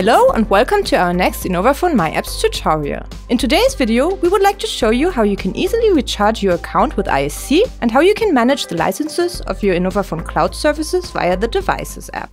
Hello and welcome to our next Innovaphone My Apps tutorial. In today's video, we would like to show you how you can easily recharge your account with ISC and how you can manage the licenses of your Innovaphone cloud services via the Devices app.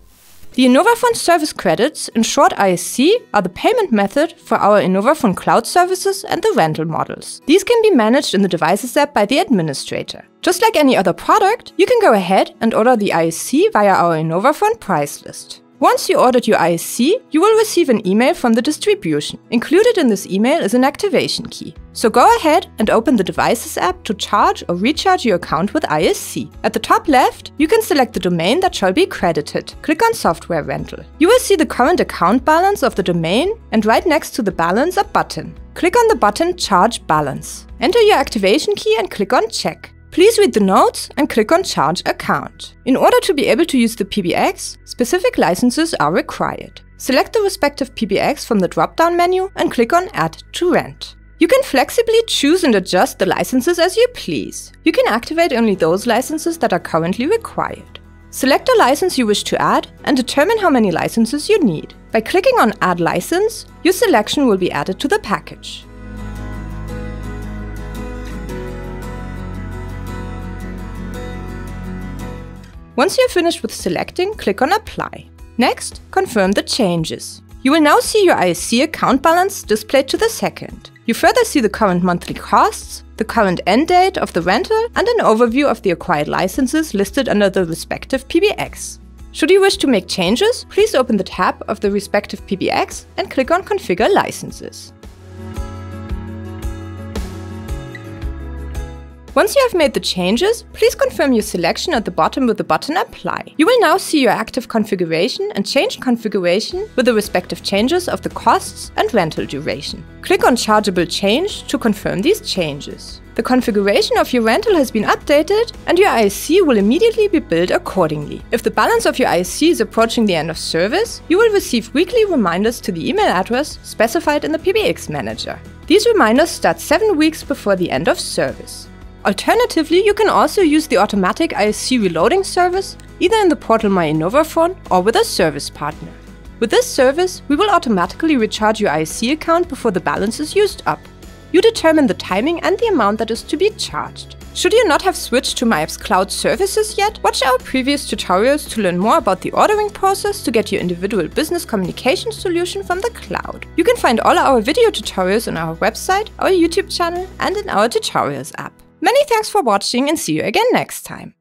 The Innovaphone service credits, in short ISC, are the payment method for our Innovaphone cloud services and the rental models. These can be managed in the Devices app by the administrator. Just like any other product, you can go ahead and order the ISC via our Innovaphone price list. Once you ordered your ISC, you will receive an email from the distribution. Included in this email is an activation key. So go ahead and open the Devices app to charge or recharge your account with ISC. At the top left, you can select the domain that shall be credited. Click on Software Rental. You will see the current account balance of the domain and right next to the balance a button. Click on the button Charge Balance. Enter your activation key and click on Check. Please read the notes and click on Charge Account. In order to be able to use the PBX, specific licenses are required. Select the respective PBX from the drop-down menu and click on Add to Rent. You can flexibly choose and adjust the licenses as you please. You can activate only those licenses that are currently required. Select a license you wish to add and determine how many licenses you need. By clicking on Add License, your selection will be added to the package. Once you're finished with selecting, click on Apply. Next, confirm the changes. You will now see your ISC account balance displayed to the second. You further see the current monthly costs, the current end date of the rental, and an overview of the acquired licenses listed under the respective PBX. Should you wish to make changes, please open the tab of the respective PBX and click on Configure Licenses. Once you have made the changes, please confirm your selection at the bottom with the button Apply. You will now see your active configuration and change configuration with the respective changes of the costs and rental duration. Click on Chargeable Change to confirm these changes. The configuration of your rental has been updated and your ISC will immediately be billed accordingly. If the balance of your ISC is approaching the end of service, you will receive weekly reminders to the email address specified in the PBX Manager. These reminders start 7 weeks before the end of service. Alternatively, you can also use the automatic ISC reloading service, either in the portal My Innovaphone or with a service partner. With this service, we will automatically recharge your ISC account before the balance is used up. You determine the timing and the amount that is to be charged. Should you not have switched to MyApps Cloud services yet, watch our previous tutorials to learn more about the ordering process to get your individual business communication solution from the cloud. You can find all our video tutorials on our website, our YouTube channel, and in our tutorials app. Many thanks for watching and see you again next time.